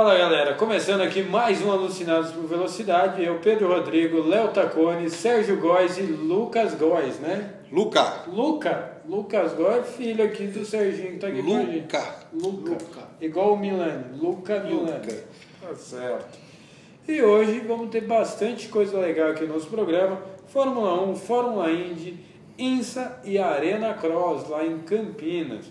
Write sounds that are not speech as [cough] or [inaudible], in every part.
Fala galera, começando aqui mais um Alucinados por Velocidade. Eu, Pedro Rodrigo, Léo Tacone, Sérgio Góes e Lucas Góes, né? Luca. Luca, Lucas Góes, filho aqui do Serginho que tá aqui com a gente. Luca. Luca. Luca. Igual o Milani, Luca Milani. Luca. Tá certo. E hoje vamos ter bastante coisa legal aqui no nosso programa. Fórmula 1, Fórmula Indy, INSA e Arena Cross lá em Campinas.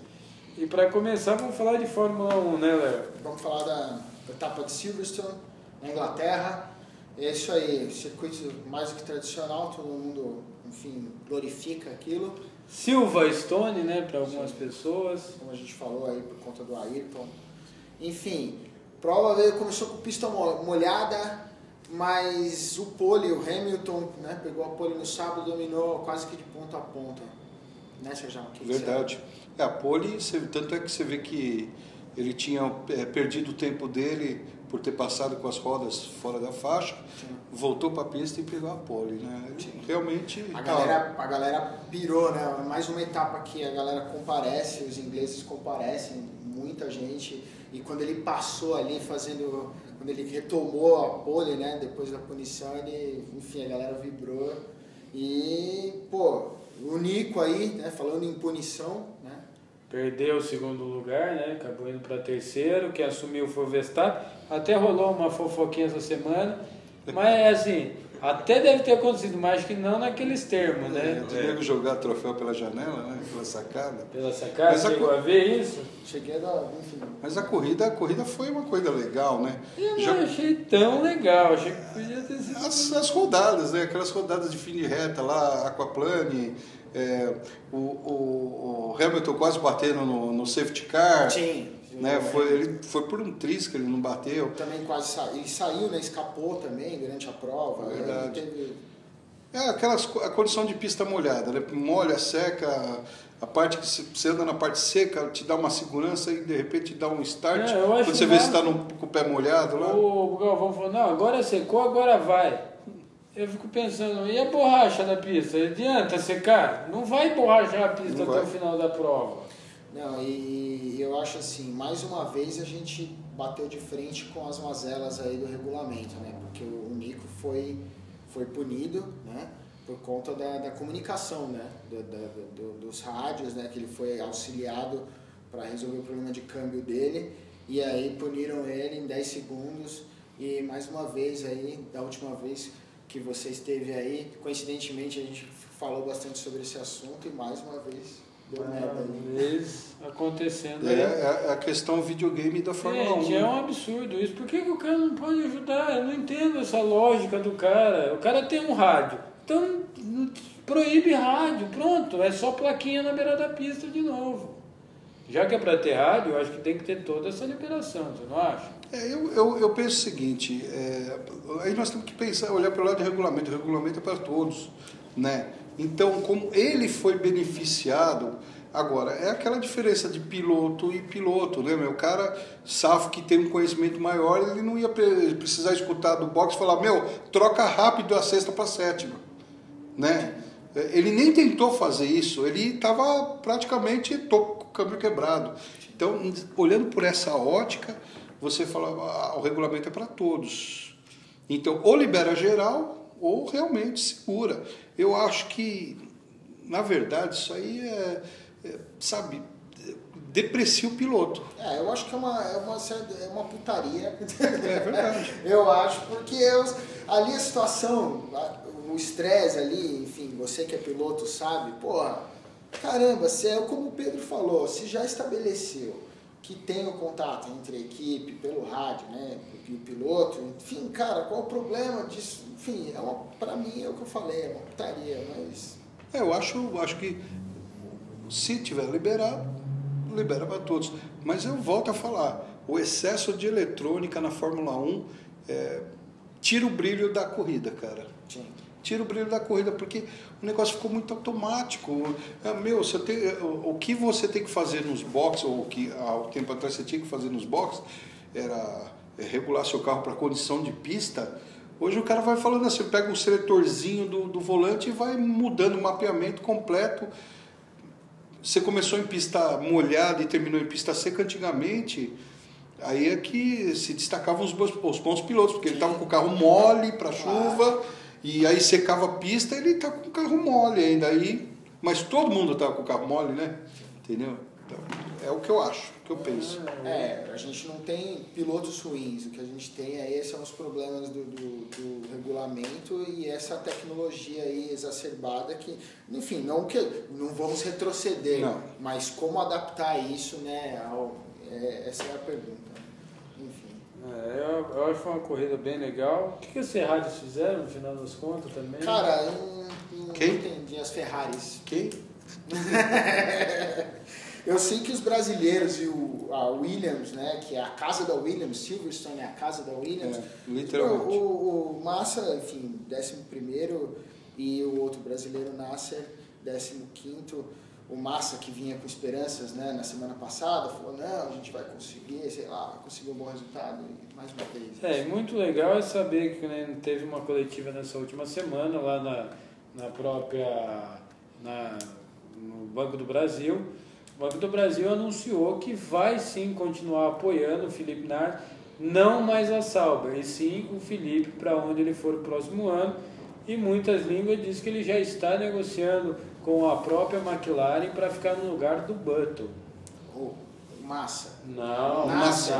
E para começar, vamos falar de Fórmula 1, né, Léo? Vamos falar da etapa de Silverstone, na Inglaterra. É isso aí, circuito mais do que tradicional, todo mundo, enfim, glorifica aquilo. Silverstone, né, para algumas pessoas. Como a gente falou aí por conta do Ayrton. Enfim, prova veio, começou com pista mo- molhada, mas o pole, o Hamilton, né, pegou a pole no sábado, dominou quase que de ponta a ponta. Né, Sérgio? Verdade. É, a pole, tanto é que você vê que ele tinha é, perdido o tempo dele por ter passado com as rodas fora da faixa, voltou para a pista e pegou a pole, né? Realmente. A galera, a galera pirou, né? Mais uma etapa que a galera comparece, os ingleses comparecem, muita gente. E quando ele passou ali fazendo, quando ele retomou a pole, né? Depois da punição, ele, enfim, a galera vibrou. E, pô, o Nico aí, né? Falando em punição? Perdeu o segundo lugar, né? Acabou indo para terceiro. Quem assumiu foi o Verstappen. Até rolou uma fofoquinha essa semana. Mas assim, até deve ter acontecido, mas acho que não naqueles termos, né? É, nego jogar troféu pela janela, né? Pela sacada. Pela sacada, Mas a chegou co- a ver isso? Cheguei a dar, enfim. Mas a corrida, a corrida foi uma coisa legal, né? Eu não Já- achei tão legal. Achei que podia ter sido. As, as rodadas, né? Aquelas rodadas de fim de reta lá, aquaplane, é, o, o, o Hamilton quase batendo no, no safety car. Sim. Né? Foi, ele, foi por um tris que ele não bateu. Também quase saiu. Ele saiu, né? Escapou também durante a prova. Verdade. Aí teve- É aquelas, a condição de pista molhada, né? Molha, seca, a parte que você anda na parte seca te dá uma segurança e de repente dá um start. É, quando você vê se está com o pé molhado lá. O Galvão falou, não, agora secou, agora vai. Eu fico pensando, e a borracha da pista? Adianta secar? Não vai borrachar a pista Não até vai. o final da prova. Não, e eu acho assim, mais uma vez a gente bateu de frente com as mazelas aí do regulamento, né? Porque o Nico foi, foi punido, né? Por conta da, da comunicação, né? Da- do- dos rádios, né? Que ele foi auxiliado para resolver o problema de câmbio dele. E aí puniram ele em 10 segundos. E mais uma vez aí, da última vez que você esteve aí, coincidentemente a gente falou bastante sobre esse assunto e mais uma vez vez acontecendo É, aí. é a questão videogame da Fórmula Gente, 1. é um absurdo isso. Por que, que o cara não pode ajudar? Eu não entendo essa lógica do cara. O cara tem um rádio. Então, proíbe rádio. Pronto. É só plaquinha na beira da pista de novo. Já que é para ter rádio, eu acho que tem que ter toda essa liberação. Você não acha? É, eu, eu, eu penso o seguinte, é, aí nós temos que pensar, olhar para o lado do regulamento, o regulamento é para todos, né? Então, como ele foi beneficiado, agora, é aquela diferença de piloto e piloto, né, meu? O cara safo que tem um conhecimento maior, ele não ia pre- precisar escutar do box falar, meu, troca rápido a sexta para sétima, né? Ele nem tentou fazer isso, ele estava praticamente com o câmbio quebrado. Então, olhando por essa ótica, você fala, ah, o regulamento é para todos. Então, ou libera geral, ou realmente segura. Eu acho que, na verdade, isso aí é, é, sabe, deprecia o piloto. É, eu acho que é uma, é uma, é uma putaria. É verdade. [laughs] eu acho, porque eu- ali a situação, o estresse ali, enfim, você que é piloto sabe, porra, caramba, se é como o Pedro falou, se já estabeleceu que tem o contato entre a equipe, pelo rádio, né, e o piloto, enfim, cara, qual o problema disso? Enfim, é uma, pra mim é o que eu falei, é uma putaria, mas... É, eu acho, acho que se tiver liberado, libera para todos. Mas eu volto a falar, o excesso de eletrônica na Fórmula 1 é, tira o brilho da corrida, cara. Sim. Tira o brilho da corrida, porque o negócio ficou muito automático. É, meu, você tem, o, o que você tem que fazer nos boxes, ou o que há um tempo atrás você tinha que fazer nos boxes, era é, regular seu carro para condição de pista. Hoje o cara vai falando assim, pega um seletorzinho do, do volante e vai mudando o mapeamento completo. Você começou em pista molhada e terminou em pista seca antigamente. Aí é que se destacavam os, bons- os bons pilotos, porque ele estava com o carro mole para chuva, e aí secava a pista, ele tá com o carro mole ainda. Aí, mas todo mundo estava com o carro mole, né? Entendeu? Então, é o que eu acho, o que eu penso. É, a gente não tem pilotos ruins, o que a gente tem aí são os problemas do, do, do regulamento e essa tecnologia aí exacerbada que, enfim, não que não vamos retroceder, Não. mas como adaptar isso, né? Ao, é, essa é a pergunta. É, eu, eu acho que foi uma corrida bem legal. O que, que as Ferraris fizeram no final das contas também? Cara, eu não, não Quem? entendi as Ferraris. Quem? [laughs] Eu sei que os brasileiros e o, a Williams, né, que é a casa da Williams, Silverstone é a casa da Williams. É, literalmente. O, o, o Massa, enfim, 11 primeiro e o outro brasileiro Nasser, 15 quinto. O Massa que vinha com esperanças, né, na semana passada, falou não, a gente vai conseguir, sei lá, conseguir um bom resultado e mais uma vez. É, muito legal é saber que né, teve uma coletiva nessa última semana lá na, na própria na, no Banco do Brasil. O Banco do Brasil anunciou que vai sim continuar apoiando o Felipe Nasr, não mais a Sauber, e sim o Felipe para onde ele for o próximo ano. E muitas línguas dizem que ele já está negociando com a própria McLaren para ficar no lugar do Button. O, o Massa. Não. Nasser.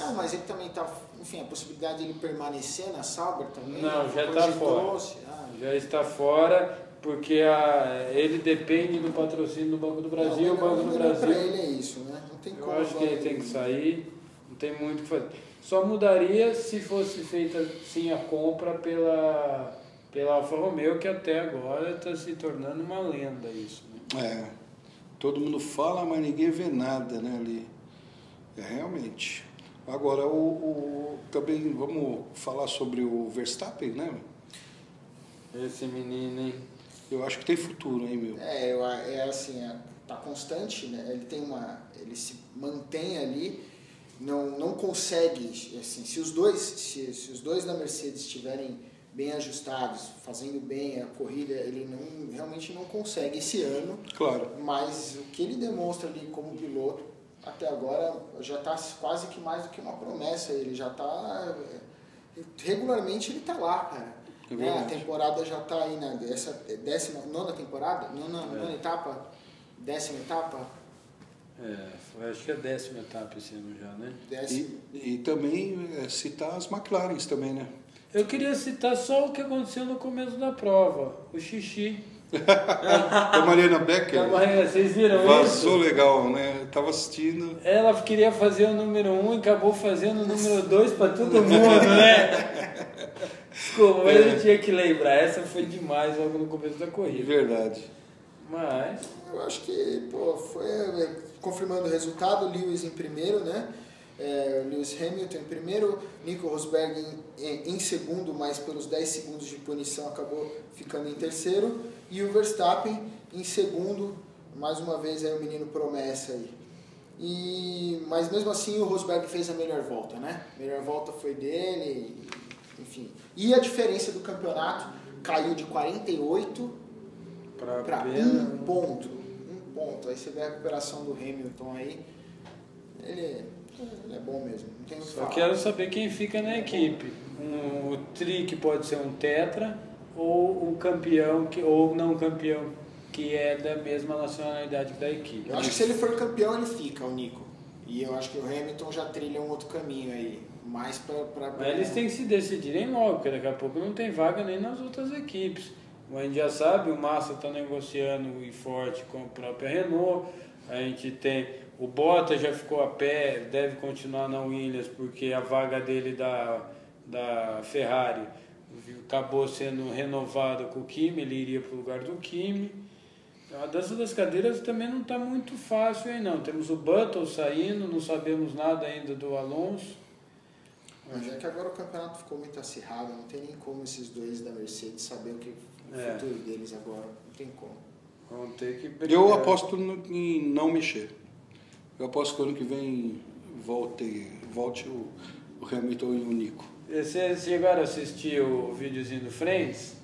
Não, mas ele também tá, enfim, a possibilidade de ele permanecer na Sauber também. Não, já tá cogitou-se. fora. Ah, Já está fora porque a, ele depende do patrocínio do Banco do Brasil. Não, o Banco do Brasil, Pra ele é isso, né? Não tem como. eu acho que ele tem que sair, não tem muito o que fazer. Só mudaria se fosse feita sim a compra pela, pela Alfa Romeo, que até agora está se tornando uma lenda isso. Né? É. Todo mundo fala, mas ninguém vê nada, né, ali. É, realmente. Agora, o, o- também vamos falar sobre o Verstappen, né? Esse menino, hein? Eu acho que tem futuro, hein, meu? É, eu, é assim, é, tá constante, né? Ele tem uma. Ele se mantém ali, não, não consegue. Assim, se os dois, se, se os dois da Mercedes estiverem bem ajustados, fazendo bem a corrida, ele não, realmente não consegue esse ano. Claro. Mas o que ele demonstra ali como piloto, até agora, já está quase que mais do que uma promessa. Ele já está. Regularmente ele está lá, cara. É Né? A temporada já está aí na essa décima, nona temporada, nona, É. nona etapa, décima etapa, É, acho que é a décima etapa esse ano já, né? décima. E, e também é, citar as McLarens também, né? Eu queria citar só o que aconteceu no começo da prova, o xixi. [laughs] A Mariana Becker Da Maria, Vocês viram vazou isso? legal, né? Eu tava assistindo. Ela queria fazer o número um e acabou fazendo o número dois para todo mundo, [laughs] né? Desculpa, mas eu tinha que lembrar. Essa foi demais logo no começo da corrida. verdade. Mas, Eu acho que, pô, foi é, confirmando o resultado, Lewis em primeiro, né? É, Lewis Hamilton em primeiro, Nico Rosberg em, em, segundo, mas pelos 10 segundos de punição acabou ficando em terceiro, e o Verstappen em segundo, mais uma vez aí o menino promessa aí. E, mas mesmo assim o Rosberg fez a melhor volta, né? A melhor volta foi dele, enfim. E a diferença do campeonato caiu de 48 para um ponto. Um ponto. Aí você vê a recuperação do Hamilton aí. Ele, ele é bom mesmo. Não tem que Só quero saber quem fica na equipe. Um, o Trick pode ser um tetra ou um campeão que, ou não campeão que é da mesma nacionalidade da equipe. Eu acho que se ele for campeão, ele fica, o Nico. E eu acho que o Hamilton já trilha um outro caminho aí. Mais pra. pra, Mas eles têm que se decidirem logo, porque daqui a pouco não tem vaga nem nas outras equipes. A gente já sabe, o Massa está negociando e forte com a própria Renault. A gente tem. O Bottas já ficou a pé, deve continuar na Williams, porque a vaga dele da, da Ferrari acabou sendo renovada com o Kimi, ele iria para o lugar do Kimi. A dança das cadeiras também não está muito fácil aí não. Temos o Button saindo, não sabemos nada ainda do Alonso. Mas é que agora o campeonato ficou muito acirrado. Não tem nem como esses dois da Mercedes saber o que o É. futuro deles agora. Não tem como. Vão ter que brigar. Eu aposto no- em não mexer. Eu aposto que ano que vem volte, volte o, o Hamilton e o Nico. Vocês chegaram a assistir o videozinho do Friends?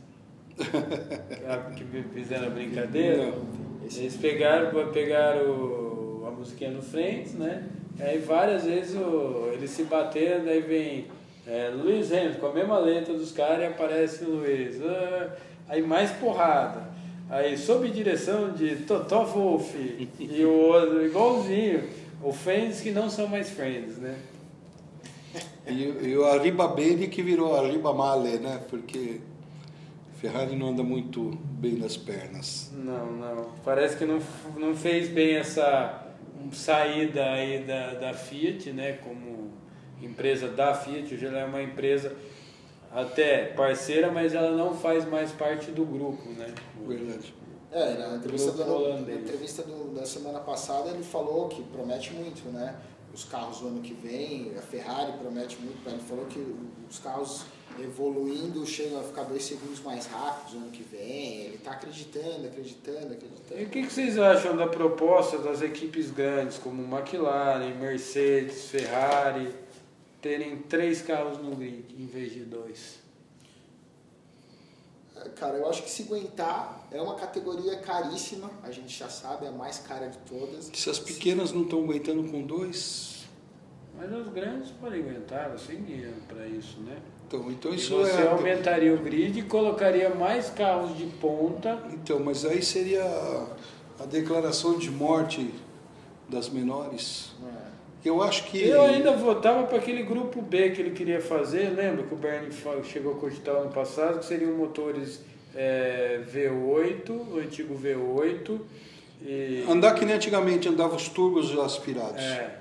[laughs] que que fizeram a brincadeira? Não. Eles pegaram, pegaram a musiquinha do Friends, né? Aí várias vezes o, ele se batendo, aí vem é, Luiz Hamilton com a mesma letra dos caras e aparece o Luiz. Ah, aí mais porrada. Aí sob direção de Totó Wolff e o outro, igualzinho. O Friends que não são mais Friends, né? E, e o Arriba Bene que virou Arriba Male, né? Porque Ferrari não anda muito bem nas pernas. Não, não. Parece que não, não fez bem essa saída aí da, da Fiat, né? Como empresa da Fiat. Hoje ela é uma empresa até parceira, mas ela não faz mais parte do grupo, né? Verdade. É, na entrevista, do, na entrevista do, da semana passada ele falou que promete muito, né? Os carros do ano que vem, a Ferrari promete muito, ele falou que os carros evoluindo chegam a ficar dois segundos mais rápidos no ano que vem. Ele está acreditando, acreditando, acreditando. E o que, que vocês acham da proposta das equipes grandes como McLaren, Mercedes, Ferrari? Terem três carros no grid em vez de dois? É, cara, eu acho que se aguentar é uma categoria caríssima, a gente já sabe, é a mais cara de todas. Se as pequenas não estão aguentando com dois. Mas as grandes podem aguentar, você dinheiro para isso, né? Então, então isso e você é... aumentaria o grid e colocaria mais carros de ponta. Então, mas aí seria a declaração de morte das menores. Eu acho que. Eu ainda votava para aquele grupo B que ele queria fazer. Lembra que o Bernie chegou a cogitar ano passado, que seriam motores é, V8, o antigo V8. E... Andar que nem antigamente andava os turbos aspirados. É.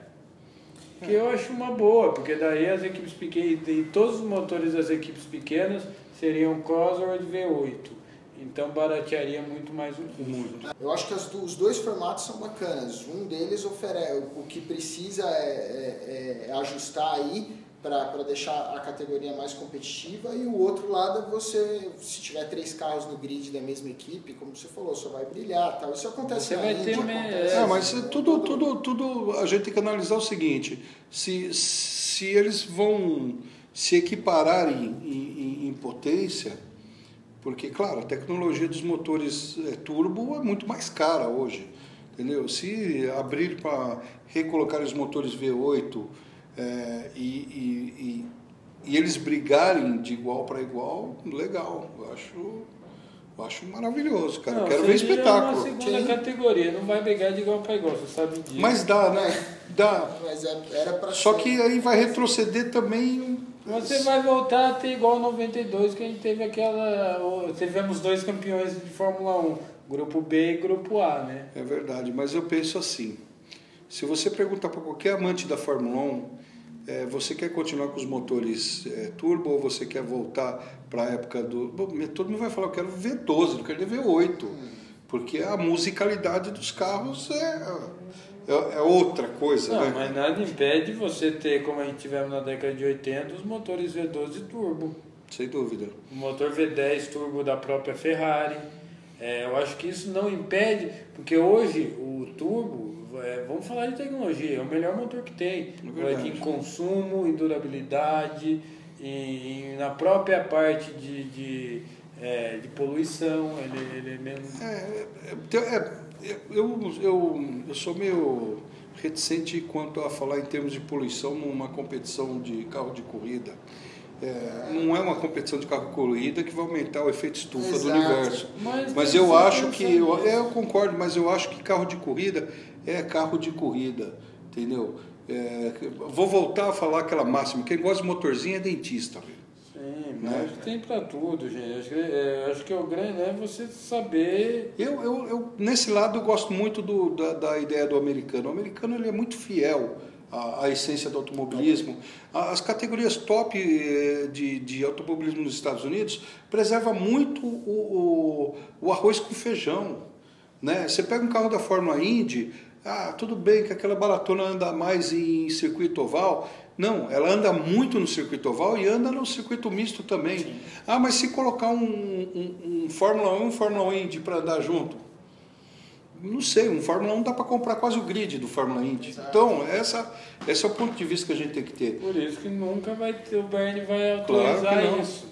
Que eu acho uma boa, porque daí as equipes pequenas, e todos os motores das equipes pequenas seriam Cosworth V8. Então baratearia muito mais o custo. Eu acho que as, os dois formatos são bacanas. Um deles oferece, o que precisa é, é, é ajustar aí para deixar a categoria mais competitiva e o outro lado é você, se tiver três carros no grid da mesma equipe, como você falou, só vai brilhar, tal. Isso acontece você na vai Índia, ter acontece, Não, mas tudo, tudo, tudo a gente tem que analisar o seguinte: se, se eles vão se equiparar em, em, em potência porque, claro, a tecnologia dos motores é, turbo é muito mais cara hoje. Entendeu? Se abrir para recolocar os motores V8 é, e, e, e, e, eles brigarem de igual para igual, legal. Eu acho, eu acho maravilhoso, cara. Não, quero ver espetáculo. É uma segunda Sim. categoria, não vai brigar de igual para igual, você sabe disso. Mas dá, né? Dá. Mas é, era Só ser. que aí vai retroceder também você vai voltar a ter igual 92, que a gente teve aquela. Tivemos dois campeões de Fórmula 1, grupo B e grupo A, né? É verdade, mas eu penso assim: se você perguntar para qualquer amante da Fórmula 1, é, você quer continuar com os motores é, turbo ou você quer voltar para a época do. Bom, todo mundo vai falar, eu quero V12, eu quero V8, porque a musicalidade dos carros é é, é outra coisa, não, né? mas nada impede você ter, como a gente tivemos na década de 80, os motores V12 turbo. Sem dúvida. O motor V10 turbo da própria Ferrari. É, eu acho que isso não impede, porque hoje o turbo, é, vamos falar de tecnologia, é o melhor motor que tem. É em consumo, em durabilidade, em, na própria parte de, de, é, de poluição, ele, ele é menos. Eu, eu, eu sou meio reticente quanto a falar em termos de poluição numa competição de carro de corrida. É, não é uma competição de carro de corrida que vai aumentar o efeito estufa Exato. do universo. Mas, mas eu acho que. Eu, eu concordo, mas eu acho que carro de corrida é carro de corrida, entendeu? É, vou voltar a falar aquela máxima: quem gosta de motorzinho é dentista. Né? Acho que tem para tudo, gente. Acho que, é, acho que o grande é você saber. Eu, eu, eu, nesse lado, eu gosto muito do, da, da ideia do americano. O americano ele é muito fiel à, à essência do automobilismo. As categorias top eh, de, de automobilismo nos Estados Unidos preserva muito o, o, o arroz com feijão. Né? Você pega um carro da Fórmula Indy, ah, tudo bem que aquela baratona anda mais em circuito oval, não, ela anda muito no circuito oval e anda no circuito misto também. Sim. Ah, mas se colocar um, um, um Fórmula 1 e um Fórmula 1 Indy para andar junto? Não sei, um Fórmula 1 dá para comprar quase o grid do Fórmula Indy. Exato. Então, essa, esse é o ponto de vista que a gente tem que ter. Por isso que nunca vai ter, o Bernie vai autorizar claro isso.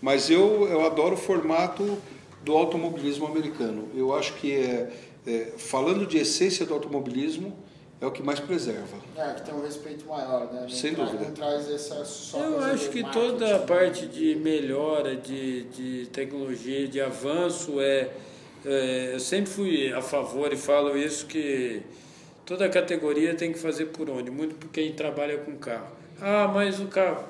Mas eu, eu adoro o formato do automobilismo americano. Eu acho que, é, é falando de essência do automobilismo, é o que mais preserva. É, que tem um respeito maior, né? Não Sem tra- dúvida. Não traz essa só Eu acho do que toda a né? parte de melhora, de, de tecnologia, de avanço é, é. Eu sempre fui a favor e falo isso que toda categoria tem que fazer por onde? Muito por quem trabalha com carro. Ah, mas o carro.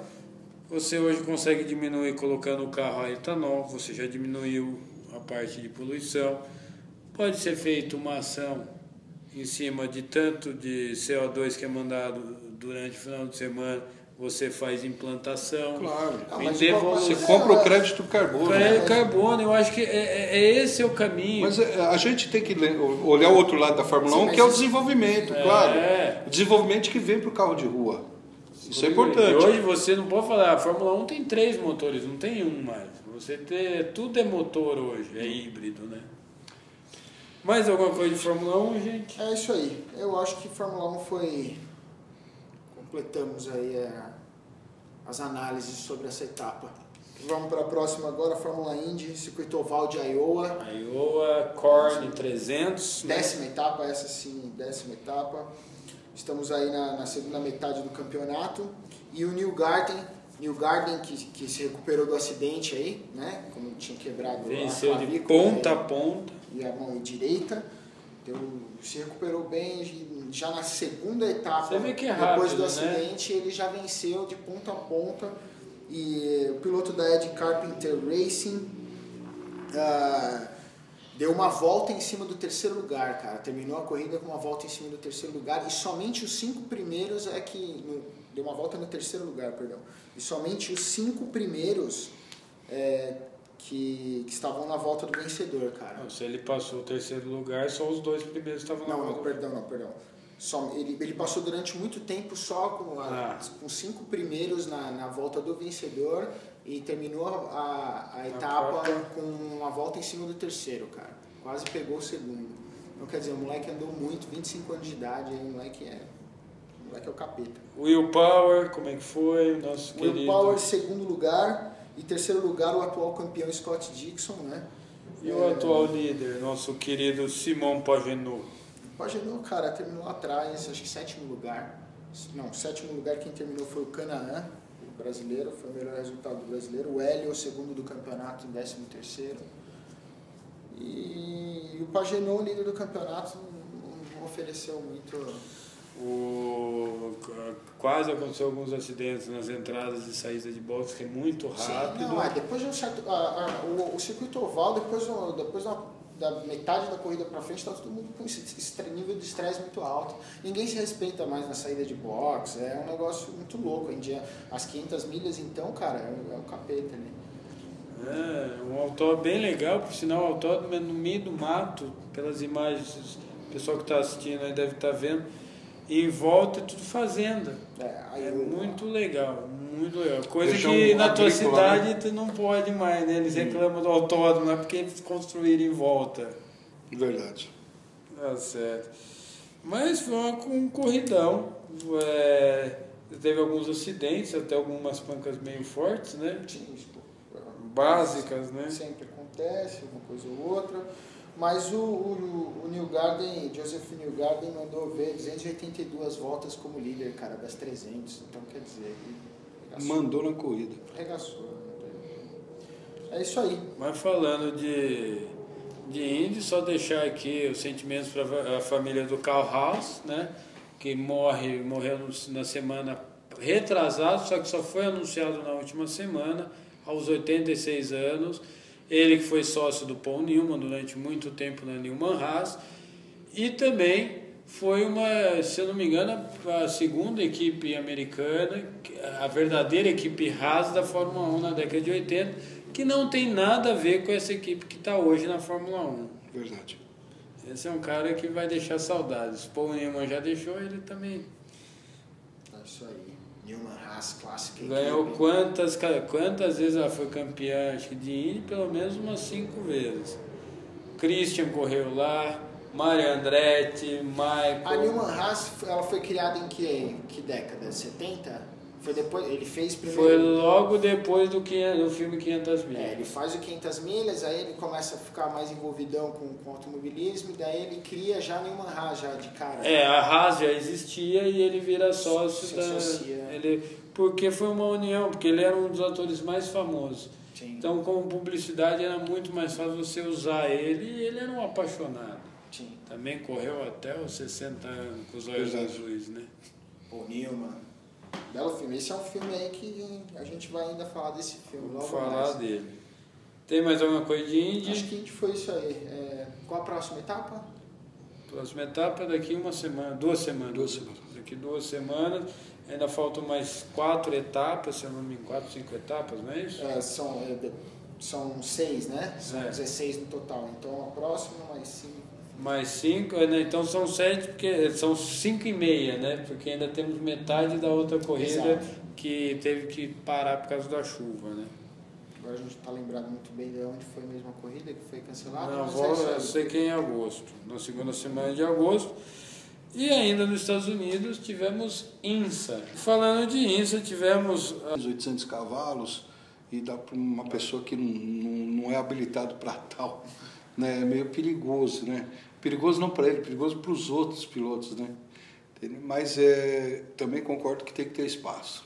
Você hoje consegue diminuir colocando o carro a etanol, você já diminuiu a parte de poluição. Pode ser feita uma ação em cima de tanto de CO2 que é mandado durante o final de semana, você faz implantação. Claro. Ah, mas devolu- Você É, compra o crédito carbono. Crédito carbono, eu acho que é, é- é esse é o caminho. Mas é, a gente tem que olhar o outro lado da Fórmula Sim, 1, mas que é o desenvolvimento, É. claro. O desenvolvimento que vem para o carro de rua. Isso é E importante. hoje você não pode falar, a Fórmula 1 tem três motores, não tem um mais. Você ter, tudo é motor hoje, é híbrido, né? Mais alguma coisa de Fórmula 1, gente? É isso aí. Eu acho que Fórmula 1 foi. Completamos aí é, as análises sobre essa etapa. Vamos para a próxima agora, Fórmula Indy, circuito oval de Iowa. Iowa Corn 300. né? Décima etapa, essa sim, décima etapa. Estamos aí na, na segunda metade do campeonato. E o New Garden, New Garden que, que se recuperou do acidente aí, né? Como tinha quebrado Venceu a de ponta a e- ponta. E a mão direita. Então, se recuperou bem, já na segunda etapa, é depois do né? acidente, ele já venceu de ponta a ponta. E o piloto da Ed Carpenter Racing ah, deu uma volta em cima do terceiro lugar, cara. Terminou a corrida com uma volta em cima do terceiro lugar. E somente os cinco primeiros é que. no- deu uma volta no terceiro lugar, perdão. E somente os cinco primeiros é, que, que estavam na volta do vencedor, cara. Não, Se ele passou o terceiro lugar, só os dois primeiros estavam na Não, não, volta. perdão, não, perdão. Só, ele, ele passou durante muito tempo só com, a- Ah. com cinco primeiros na, na volta do vencedor e terminou a, a etapa com uma volta em cima do terceiro, cara. Quase pegou o segundo. Então, quer dizer, o moleque andou muito, 25 anos de idade, aí, o moleque é, o moleque é o capeta. Will Power, como é que foi? Nosso Will querido. Power, segundo lugar. E terceiro lugar, o atual campeão Scott Dixon, né? E o atual líder, nosso querido Simon Pagenaud. Pagenaud, cara, terminou atrás, acho que sétimo lugar. Não, sétimo lugar quem terminou foi o Canaã, o brasileiro, foi o melhor resultado do brasileiro. O Hélio, o segundo do campeonato, em décimo terceiro. E, o Pagenaud, líder do campeonato, não ofereceu muito. O, quase aconteceu alguns acidentes nas entradas e saídas de boxe, que é muito rápido. Sim, não, é, depois de um certo. a- a- o, o circuito oval, depois, do- depois da, da metade da corrida pra frente, tá todo mundo com esse nível de estresse muito alto. Ninguém se respeita mais na saída de box, é um negócio muito louco. Em dia, as 500 milhas, então, cara, é, é o capeta, né? É, um autódromo bem legal, por sinal, o autódromo é no meio do mato, pelas imagens, o pessoal que está assistindo aí deve estar vendo, e em volta é tudo fazenda. É, aí É eu- muito legal, muito legal. Coisa que na tua agrícola, cidade tu não pode mais, né? Eles reclamam do autódromo, é porque eles construíram em volta. Verdade. Tá certo. Mas foi uma, um corridão. É, teve alguns acidentes, até algumas pancas meio fortes, né? Sim, tipo, Básicas, né? Sempre acontece, uma coisa ou outra. Mas o, o, o New Garden, Joseph New Garden mandou ver 282 voltas como líder, cara, das 300. Então, quer dizer, ele arregaçou. Mandou na corrida. arregaçou. É isso aí. Mas falando de, de Indy, só deixar aqui os sentimentos para a família do Carl Haas, né? Que morre, morreu na semana retrasada, só que só foi anunciado na última semana, aos 86 anos. Ele que foi sócio do Paul Newman durante muito tempo na Newman Haas. E também foi uma, se eu não me engano, a segunda equipe americana, a verdadeira equipe Haas da Fórmula 1 na década de 80, que não tem nada a ver com essa equipe que está hoje na Fórmula 1. Verdade. Esse é um cara que vai deixar saudades. Paul Newman já deixou, ele também É isso aí. Newman Haas Classic. ganhou Equipe. quantas, quantas vezes ela foi campeã acho que de Indy? Pelo menos umas cinco vezes. Christian correu lá, Mario Andretti, Michael. A Newman Haas, ela foi criada em que, que década? 70? Foi depois, ele fez primeiro. Foi logo depois do, 500, do filme 500 mil. É, ele faz o 500 milhas, aí ele começa a ficar mais envolvidão com, com automobilismo, e daí ele cria já nenhuma Haas já de cara. É, a Haas já existia e ele vira sócio Se da. associa. Ele, porque foi uma união, porque ele era um dos atores mais famosos. Sim. Então, como publicidade, era muito mais fácil você usar ele e ele era um apaixonado. Sim. Também correu até os 60 anos com os olhos Exato. azuis, né? O Newman. Belo filme. Esse é um filme aí que a gente vai ainda falar desse filme. Logo falar mais. dele. Tem mais alguma coisa de Indy? Acho que foi isso aí. É, qual a próxima etapa? Próxima etapa daqui uma semana, duas semanas. Duas semanas. Daqui duas semanas. Ainda faltam mais quatro etapas, se eu não me engano, quatro, cinco etapas, não é isso? É, são, é, são seis, né? São É. 16 no total. Então a próxima, mais cinco. Mais cinco, né? então são sete, porque são cinco e meia, né? Porque ainda temos metade da outra corrida Exato. que teve que parar por causa da chuva, né? Agora a gente está lembrado muito bem de onde foi mesmo a corrida que foi cancelada. Não, mas vou, é eu sei que é em agosto, na segunda semana de agosto. E ainda nos Estados Unidos tivemos INSA. Falando de INSA, tivemos ah, Os 800 cavalos e dá para uma pessoa que não, não, não é habilitado para tal, né? É meio perigoso, né? Perigoso não para ele, perigoso para os outros pilotos, né? Mas é, também concordo que tem que ter espaço.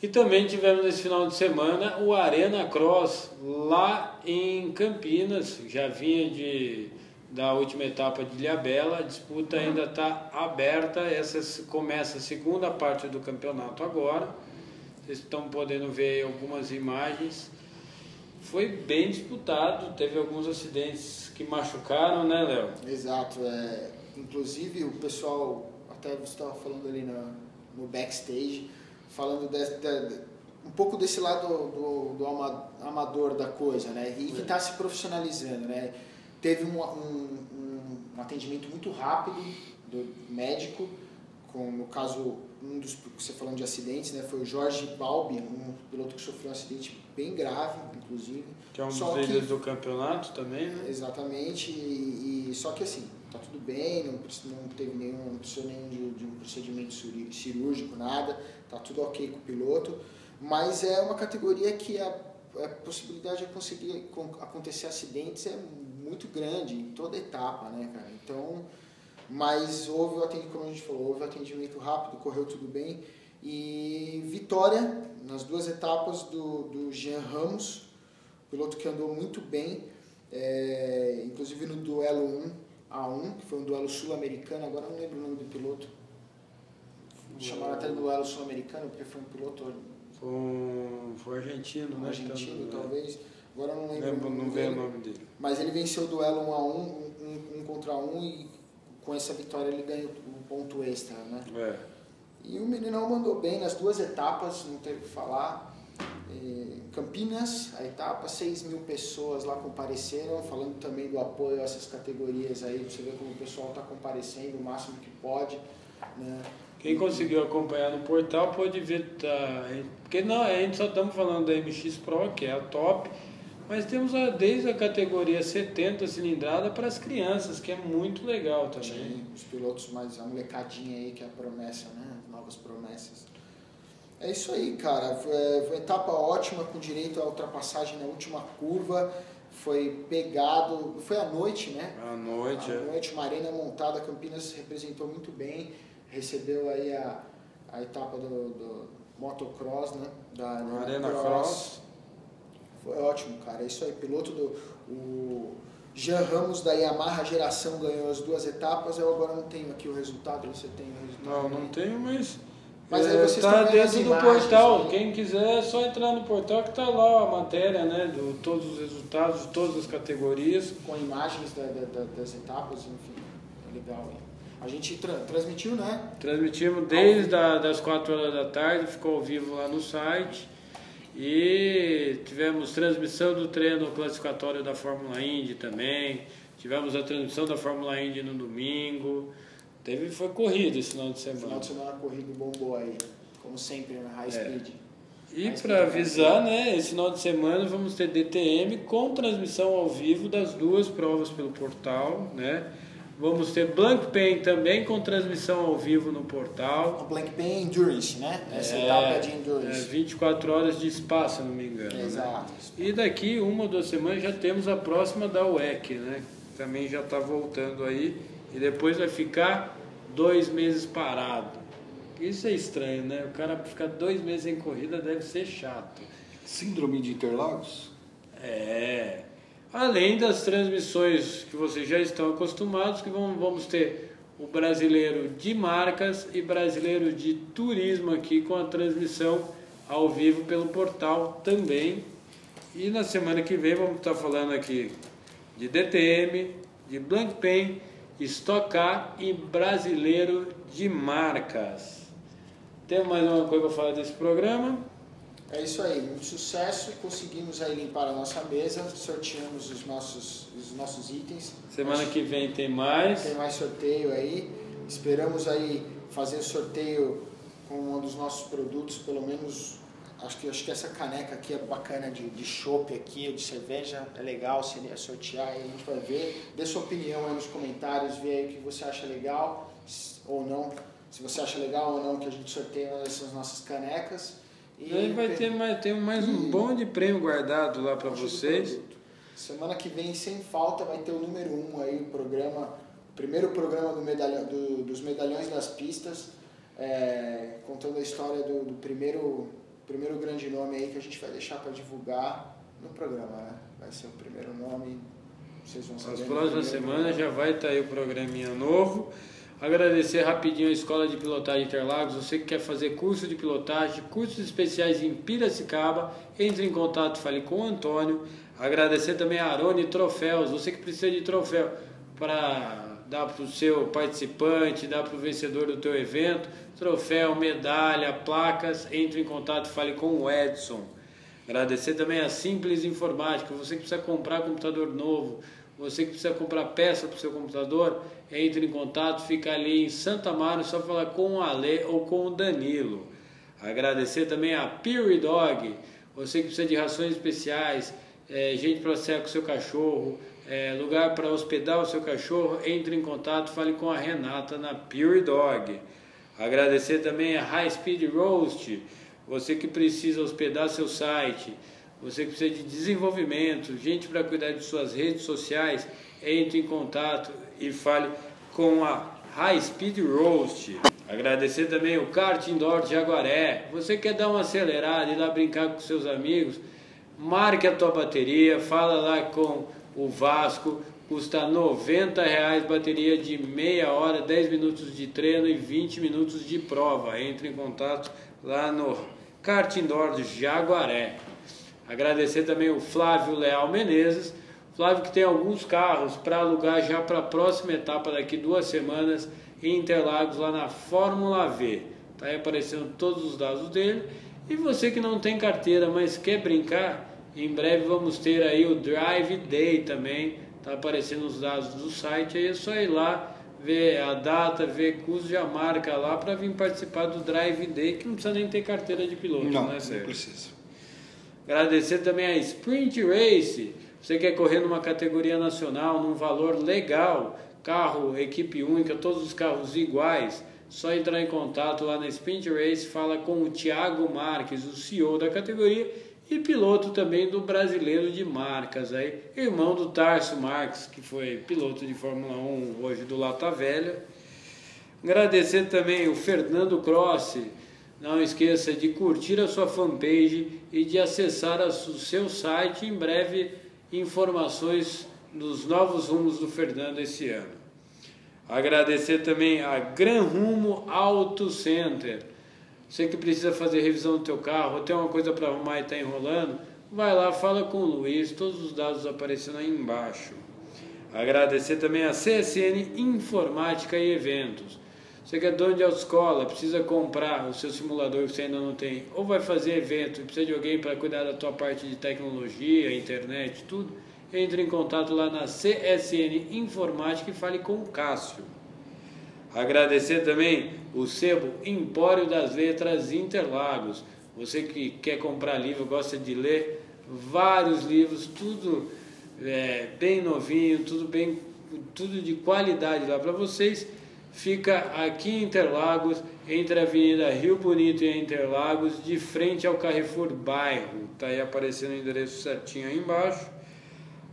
E também tivemos nesse final de semana o Arena Cross lá em Campinas. Já vinha de, da última etapa de Ilhabela. A disputa ainda está aberta. Essa começa a segunda parte do campeonato agora. Vocês estão podendo ver algumas imagens. Foi bem disputado. Teve alguns acidentes que machucaram, né, Léo? Exato. É, inclusive o pessoal, até você estava falando ali na, no backstage, falando de, de- um pouco desse lado do, do ama- amador da coisa, né? E que está se profissionalizando, né? Teve um, um, um- um atendimento muito rápido do médico, com, no caso, um dos que você falando de acidentes, né? Foi o Jorge Balbi, um piloto que sofreu um acidente bem grave, inclusive. Que é um Só dos líderes do campeonato também, né? Exatamente, e, e- só que assim, tá tudo bem, não, não teve nenhum, não precisou nenhum de, de um procedimento cirúrgico, nada, tá tudo ok com o piloto, mas é uma categoria que a, a possibilidade de conseguir con- acontecer acidentes é muito grande em toda etapa, né, cara? Então, mas houve o atendimento, como a gente falou, houve o atendimento rápido, correu tudo bem, e vitória nas duas etapas do, do Jean Ramos, piloto que andou muito bem, é, inclusive no duelo 1 a 1, que foi um duelo sul-americano, agora não lembro o nome do piloto. Chamaram até duelo sul-americano, porque foi um piloto Foi, um, foi argentino, né? argentino, Então, talvez. Agora eu não lembro, Lembro, não veio o nome dele. Mas ele venceu o duelo 1 a 1, um, um contra um, e com essa vitória ele ganhou um ponto extra, né? É. E o Meninão mandou bem nas duas etapas, não teve o que falar. Campinas, a etapa, 6 mil pessoas lá compareceram, falando também do apoio a essas categorias aí, você ver como o pessoal está comparecendo o máximo que pode. Né? Quem conseguiu acompanhar no portal pode ver, tá, porque não, a gente só estamos falando da MX Pro, que é a top, mas temos a, desde a categoria 70 cilindrada para as crianças, que é muito legal também. Sim, os pilotos mais, a molecadinha aí, que é a promessa, né? As novas promessas. É isso aí, cara. Foi, etapa ótima, com direito à ultrapassagem na última curva. Foi pegado, foi à noite, né? À noite, À é. noite, uma arena montada, Campinas representou muito bem, recebeu aí a, a etapa do, do motocross, né? Da Arena Cross. Foi ótimo, cara. É isso aí, piloto do. O Jean Ramos da Yamaha geração ganhou as duas etapas. Eu agora não tenho aqui o resultado, você tem o resultado? Não, não tenho, mas. Mas aí é, vocês tá dentro do imagens portal. aí. Quem quiser é só entrar no portal que tá lá a matéria, né? De todos os resultados, de todas as categorias. Com imagens da- da- da- das etapas, enfim. É legal? A gente tra- transmitiu, né? Transmitimos desde a, das 4 horas da tarde, ficou ao vivo lá no site. E tivemos transmissão do treino classificatório da Fórmula Indy também. Tivemos a transmissão da Fórmula Indy no domingo. Teve, foi corrido esse final de Final semana. de semana corrido bombou aí. Como sempre, na High É. Speed. E Mas para avisar, né, esse final de semana vamos ter DTM com transmissão ao vivo das duas provas pelo portal, né? Vamos ter Blank Pen também com transmissão ao vivo no portal. O Blank Pen Endurance, né? Essa É, etapa de É, Endurance. 24 horas de espaço, se não me engano. né? Exato. E daqui uma ou duas semanas já temos a próxima da UEC, né? Também já está voltando aí. E depois vai ficar dois meses parado. Isso é estranho, né? O cara ficar dois meses em corrida deve ser chato. Síndrome de Interlagos? É. Além das transmissões que vocês já estão acostumados, que vamos, ter o brasileiro de marcas e brasileiro de turismo aqui com a transmissão ao vivo pelo portal também. E na semana que vem vamos estar falando aqui de DTM, de Blank Pen, Stock Car e brasileiro de marcas. Tem mais uma coisa para falar desse programa? É isso aí, muito sucesso. Conseguimos aí limpar a nossa mesa, sorteamos os nossos, os nossos itens. Semana que vem tem mais. Tem mais sorteio aí. Esperamos aí fazer o sorteio com um dos nossos produtos, pelo menos. Acho que, acho que essa caneca aqui é bacana de, de chopp aqui, de cerveja, é legal seria sortear aí, a gente vai ver. Dê sua opinião aí nos comentários, vê aí o que você acha legal ou não. Se você acha legal ou não que a gente sorteie uma dessas nossas canecas. E aí vai ter mais, tem mais um bom de prêmio guardado lá para Acho vocês. Semana que vem, sem falta, vai ter o número 1 um aí, o programa, o primeiro programa do medalhão, do- dos medalhões das pistas, é, contando a história do, do primeiro, primeiro grande nome aí que a gente vai deixar para divulgar no programa, né? Vai ser o primeiro nome, vocês vão saber. Nas no próximas semanas já vai estar aí o programinha novo. Agradecer rapidinho a Escola de Pilotagem Interlagos. Você que quer fazer curso de pilotagem, cursos especiais em Piracicaba, entre em contato, fale com o Antônio. Agradecer também a Arone Troféus. Você que precisa de troféu para dar para o seu participante, dar para o vencedor do teu evento, troféu, medalha, placas, entre em contato, fale com o Edson. Agradecer também a Simples Informática. Você que precisa comprar computador novo, você que precisa comprar peça para o seu computador, entre em contato, fica ali em Santa é só falar com o Ale ou com o Danilo. Agradecer também a Pure Dog. Você que precisa de rações especiais, é, gente para passear com o seu cachorro, é, lugar para hospedar o seu cachorro, entre em contato, fale com a Renata na Pure Dog. Agradecer também a High Speed Roast. Você que precisa hospedar seu site, você que precisa de desenvolvimento, gente para cuidar de suas redes sociais, entre em contato e fale com a High Speed Roast. Agradecer também o Kart Indoor de Jaguaré. Você quer dar uma acelerada e lá brincar com seus amigos? Marque a tua bateria, fala lá com o Vasco, custa 90 reais bateria de meia hora, 10 minutos de treino e 20 minutos de prova. Entre em contato lá no Kart Indoor de Jaguaré. Agradecer também o Flávio Leal Menezes, Flávio que tem alguns carros para alugar já para a próxima etapa daqui duas semanas em Interlagos lá na Fórmula V. Tá aí aparecendo todos os dados dele. E você que não tem carteira, mas quer brincar, em breve vamos ter aí o Drive Day também. Tá aparecendo os dados do site, aí é só ir lá ver a data, ver custo, já marca lá para vir participar do Drive Day, que não precisa nem ter carteira de piloto, Não, né, não Sérgio? precisa. Agradecer também a Sprint Race. Você quer correr numa categoria nacional, num valor legal, carro, equipe única, todos os carros iguais, só entrar em contato lá na Sprint Race, fala com o Thiago Marques, o CEO da categoria e piloto também do brasileiro de marcas aí, irmão do Tarso Marques, que foi piloto de Fórmula 1 hoje do Lata Velha. Agradecer também o Fernando Crossi. Não esqueça de curtir a sua fanpage e de acessar o seu site. Em breve, informações dos novos rumos do Fernando esse ano. Agradecer também a Gran Rumo Auto Center. Você que precisa fazer revisão do teu carro, ou tem uma coisa para arrumar e está enrolando, vai lá, fala com o Luiz, todos os dados aparecendo aí embaixo. Agradecer também a CSN Informática e Eventos. Você que é dono de autoescola, precisa comprar o seu simulador que você ainda não tem, ou vai fazer evento e precisa de alguém para cuidar da tua parte de tecnologia, internet, tudo, entre em contato lá na CSN Informática e fale com o Cássio. Agradecer também o sebo Empório das Letras Interlagos. Você que quer comprar livro, gosta de ler vários livros, tudo é, bem novinho, tudo bem tudo de qualidade lá para vocês. Fica aqui em Interlagos, entre a Avenida Rio Bonito e Interlagos, de frente ao Carrefour Bairro. Tá aí aparecendo o endereço certinho aí embaixo.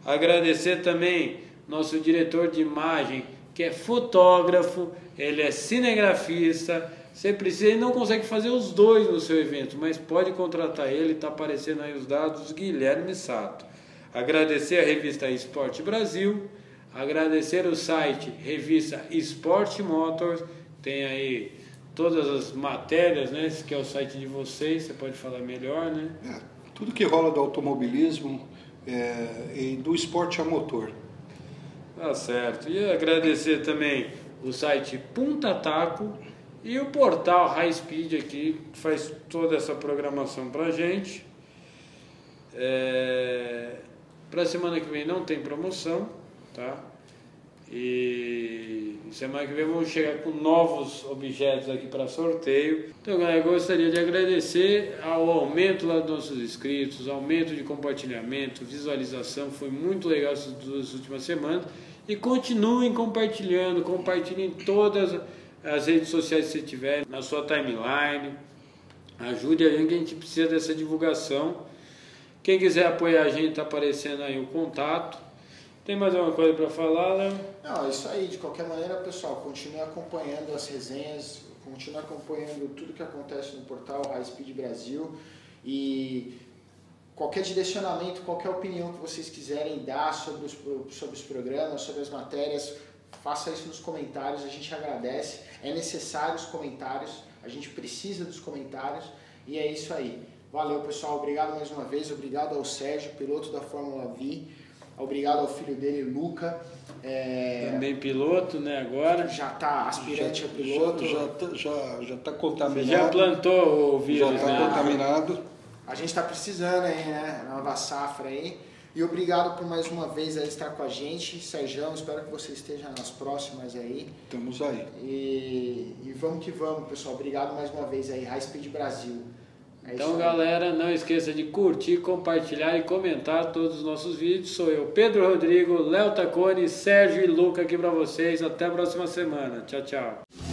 Agradecer também nosso diretor de imagem, que é fotógrafo, ele é cinegrafista. Você precisa, ele não consegue fazer os dois no seu evento, mas pode contratar ele, está aparecendo aí os dados, Guilherme Sato. Agradecer a revista Esporte Brasil, agradecer o site Revista Esporte Motors, tem aí todas as matérias, né? Esse que é o site de vocês, você pode falar melhor, né? É, tudo que rola do automobilismo é, e do esporte a motor. Tá certo. E agradecer também o site Punta Taco e o portal High Speed aqui, que faz toda essa programação pra gente. É... Para semana que vem não tem promoção, tá? E semana que vem vamos chegar com novos objetos aqui para sorteio. Então, galera, eu gostaria de agradecer ao aumento lá dos nossos inscritos, aumento de compartilhamento, visualização. Foi muito legal essas duas últimas semanas. E continuem compartilhando, compartilhem todas as redes sociais que você tiver, na sua timeline. Ajude a gente que a gente precisa dessa divulgação. Quem quiser apoiar a gente, está aparecendo aí o contato. Tem mais alguma coisa para falar, Léo? Não, isso aí. De qualquer maneira, pessoal, continue acompanhando as resenhas, continue acompanhando tudo que acontece no portal High Speed Brasil e qualquer direcionamento, qualquer opinião que vocês quiserem dar sobre os, sobre os programas, sobre as matérias, faça isso nos comentários, a gente agradece. É necessário os comentários, a gente precisa dos comentários e é isso aí. Valeu, pessoal. Obrigado mais uma vez. Obrigado ao Sérgio, piloto da Fórmula V. Obrigado ao filho dele, Luca. É... Também piloto, né, agora. Já está aspirante já, a piloto. Já está já, já tá contaminado. Já plantou o vírus, Já está né? contaminado. A gente está precisando aí, né, nova safra aí. E obrigado por mais uma vez aí estar com a gente. Sérgio, espero que você esteja nas próximas aí. Estamos aí. E, e vamos que vamos, pessoal. Obrigado mais uma vez aí, High Speed Brasil. É então, galera, não esqueça de curtir, compartilhar e comentar todos os nossos vídeos. Sou eu, Pedro Rodrigo, Léo Tacone, Sérgio e Luca aqui para vocês. Até a próxima semana. Tchau, tchau.